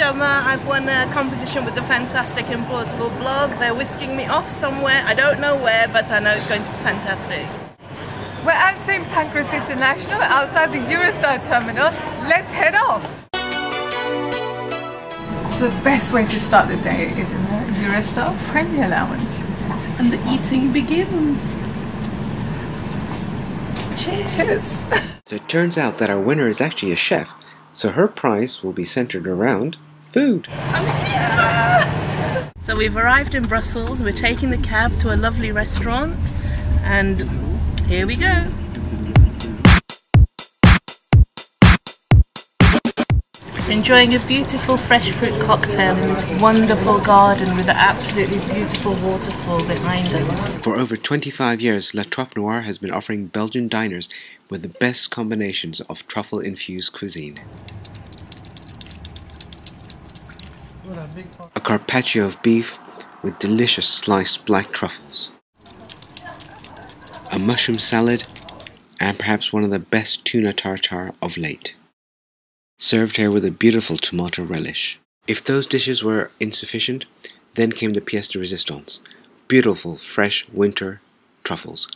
Shoma. I've won a competition with the Fantastic Implausible blog. They're whisking me off somewhere. I don't know where, but I know it's going to be fantastic. We're at St. Pancras International outside the Eurostar terminal. Let's head off. The best way to start the day is in the Eurostar Premier Lounge. And the eating begins. Cheers. So it turns out that our winner is actually a chef, so her prize will be centered around food. So we've arrived in Brussels. We're taking the cab to a lovely restaurant, and here we go. Enjoying a beautiful fresh fruit cocktail in this wonderful garden with an absolutely beautiful waterfall behind us. For over 25 years, La Truffe Noire has been offering Belgian diners with the best combinations of truffle infused cuisine. A carpaccio of beef with delicious sliced black truffles, a mushroom salad, and perhaps one of the best tuna tartare of late. Served here with a beautiful tomato relish. If those dishes were insufficient, then came the pièce de résistance beautiful fresh winter truffles.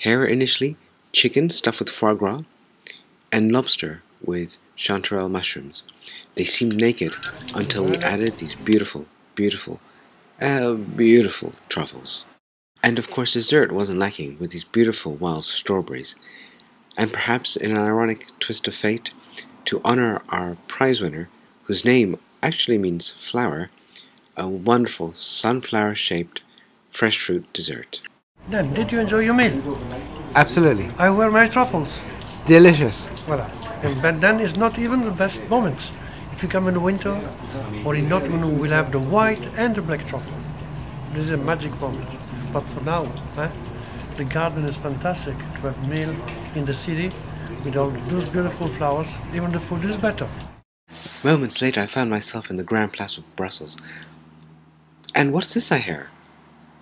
Here initially chicken stuffed with foie gras and lobster with chanterelle mushrooms. They seemed naked until we added these beautiful, beautiful, uh, beautiful truffles. And of course, dessert wasn't lacking with these beautiful wild strawberries. And perhaps in an ironic twist of fate, to honor our prize winner, whose name actually means flower, a wonderful sunflower shaped fresh fruit dessert. Dan, did you enjoy your meal? Absolutely. I wear my truffles. Delicious. Voilà. And but then it's not even the best moment. If you come in the winter or in autumn, we'll have the white and the black truffle. This is a magic moment. But for now, eh, the garden is fantastic to have meal in the city with all those beautiful flowers. Even the food is better. Moments later, I found myself in the Grand Place of Brussels. And what's this I hear?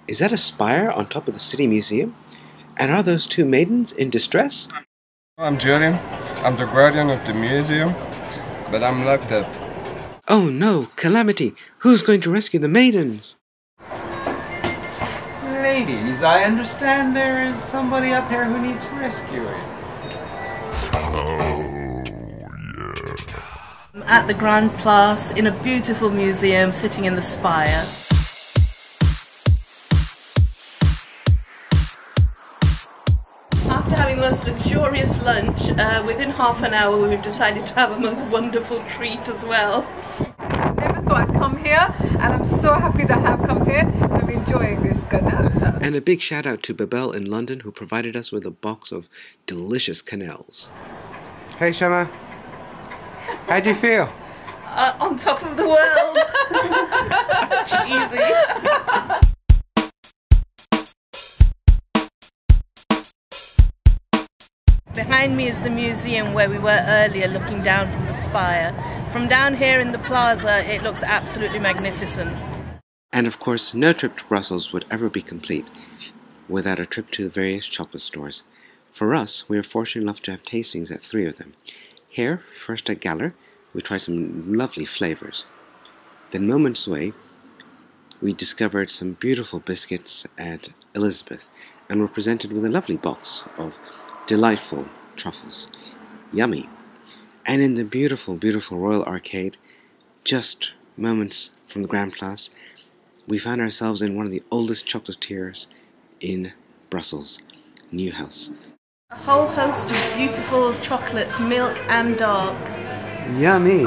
Is that a spire on top of the City Museum? And are those two maidens in distress? I'm Julian. I'm the guardian of the museum, but I'm locked up. Oh no, calamity! Who's going to rescue the maidens? Ladies, I understand there is somebody up here who needs rescuing. I'm at the Grand Place in a beautiful museum sitting in the spire. After having the most luxurious lunch, uh, within half an hour we've decided to have a most wonderful treat as well. Never thought I'd come here, and I'm so happy that I have come here, and I'm enjoying this canal. And a big shout out to Babel in London who provided us with a box of delicious canals. Hey, Shema. How do you feel? Uh, on top of the world! Cheesy. Behind me is the museum where we were earlier looking down from the spire. From down here in the plaza, it looks absolutely magnificent. And of course, no trip to Brussels would ever be complete without a trip to the various chocolate stores. For us, we are fortunate enough to have tastings at three of them. Here, first at Galler, we tried some lovely flavors. Then moments away, we discovered some beautiful biscuits at Elisabeth and were presented with a lovely box of delightful truffles. Yummy. And in the beautiful, beautiful Royal Arcade, just moments from the Grand Place, we found ourselves in one of the oldest chocolatiers in Brussels, Neuhaus. A whole host of beautiful chocolates, milk and dark. Yummy.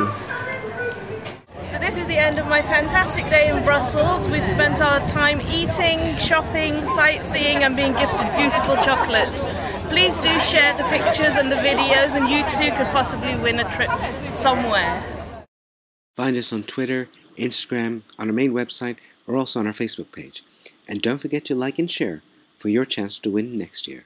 So this is the end of my fantastic day in Brussels. We've spent our time eating, shopping, sightseeing and being gifted beautiful chocolates. Please do share the pictures and the videos and you too could possibly win a trip somewhere. Find us on Twitter, Instagram, on our main website, or also on our Facebook page. And don't forget to like and share for your chance to win next year.